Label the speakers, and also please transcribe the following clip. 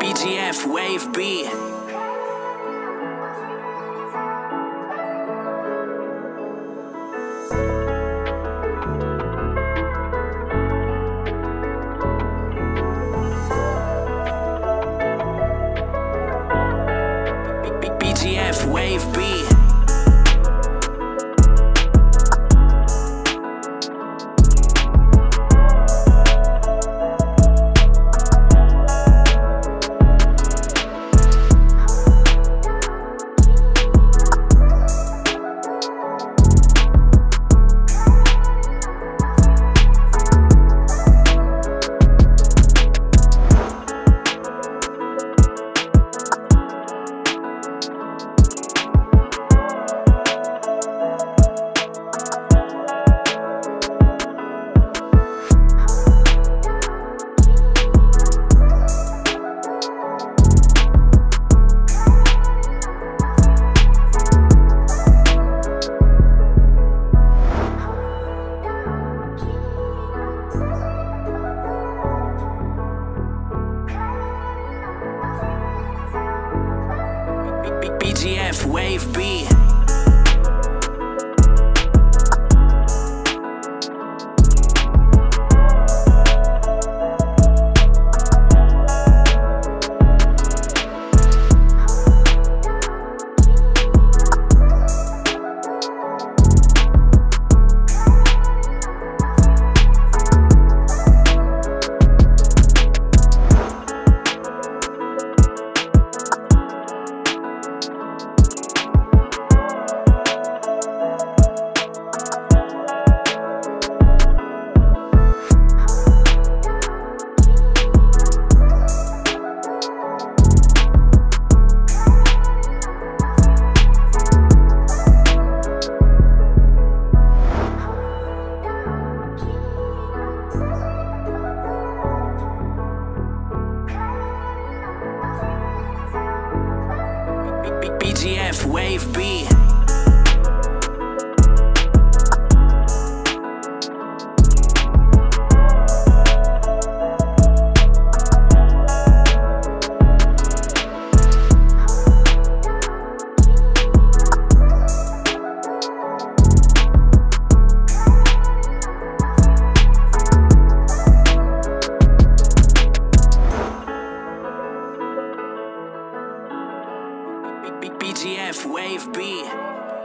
Speaker 1: BGF Wave B. BGF Wave B. BGF Wave B. BGF Wave B. BGF Wave B.